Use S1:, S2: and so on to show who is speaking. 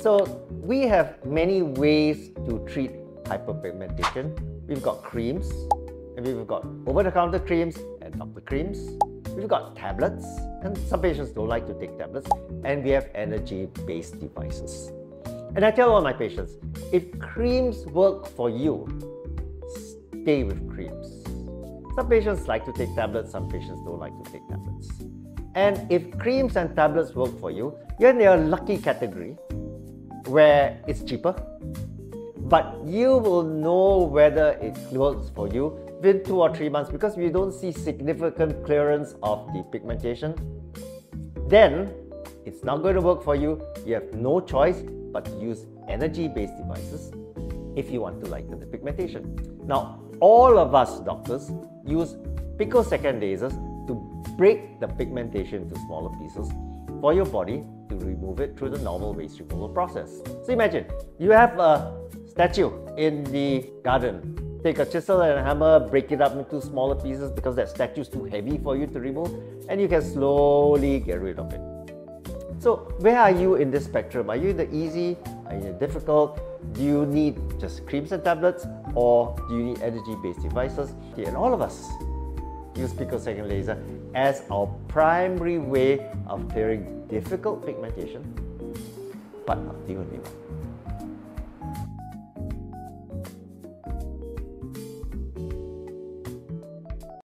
S1: So we have many ways to treat hyperpigmentation. We've got creams, and we've got over-the-counter creams and doctor creams. We've got tablets, and some patients don't like to take tablets, and we have energy-based devices. And I tell all my patients, if creams work for you, stay with creams. Some patients like to take tablets, some patients don't like to take tablets. And if creams and tablets work for you, you're in your lucky category where it's cheaper, but you will know whether it works for you within two or three months because we don't see significant clearance of the pigmentation. Then it's not going to work for you. You have no choice but to use energy-based devices if you want to lighten the pigmentation. Now, all of us doctors use picosecond lasers to break the pigmentation into smaller pieces for your body to remove it through the normal waste removal process. So imagine you have a statue in the garden. Take a chisel and a hammer, break it up into smaller pieces because that statue is too heavy for you to remove, and you can slowly get rid of it. So, where are you in this spectrum? Are you in the easy? Are you in the difficult? Do you need just creams and tablets, or do you need energy-based devices? And all of us use picosecond laser as our primary way of clearing difficult pigmentation, but not the only one.